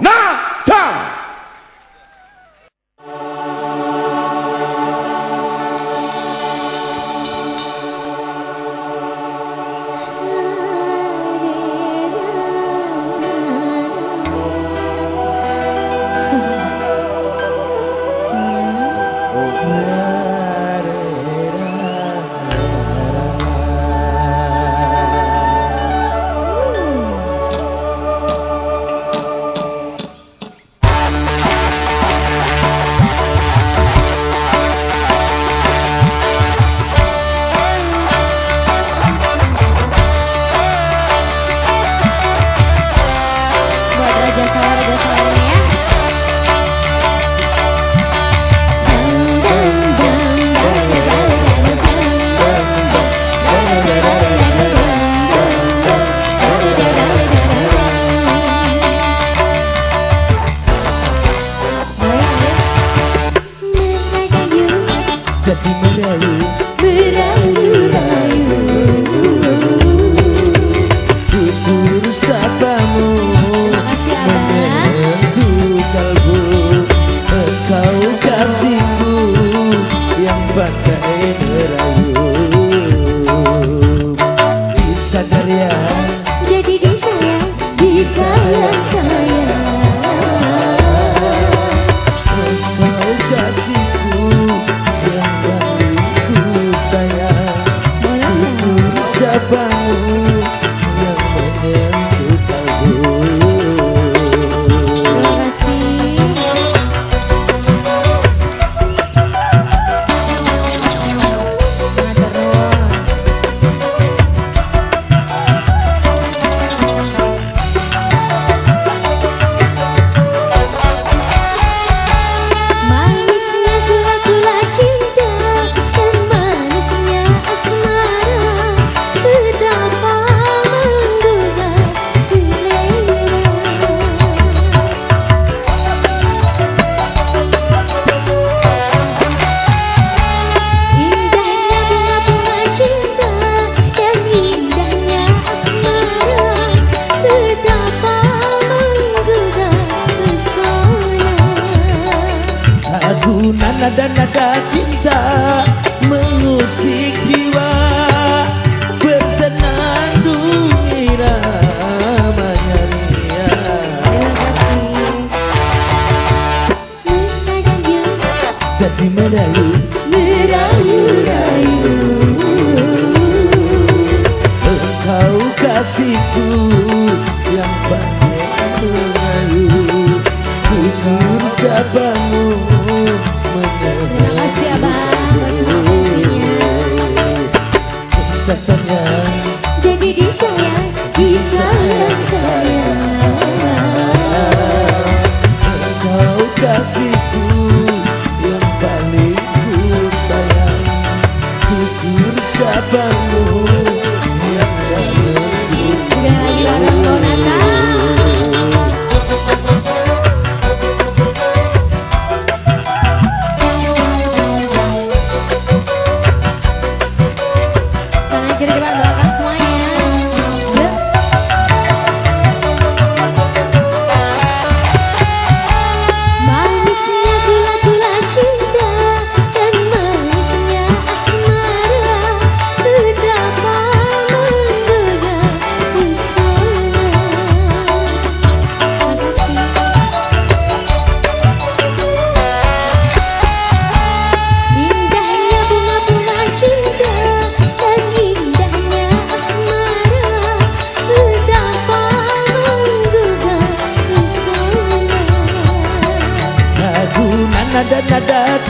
No. mengusik jiwa bersenandung irama nyanyian terima kasih. Jadi merayu rayu. Kasihku. da da da